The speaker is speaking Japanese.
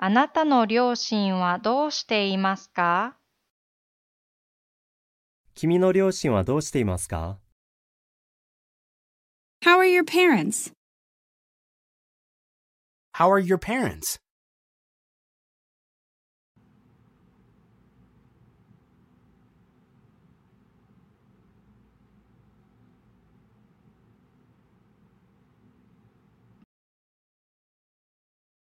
あなたの両親はどうしていますか君の両親はどうしていますか How are your parents? How are your parents?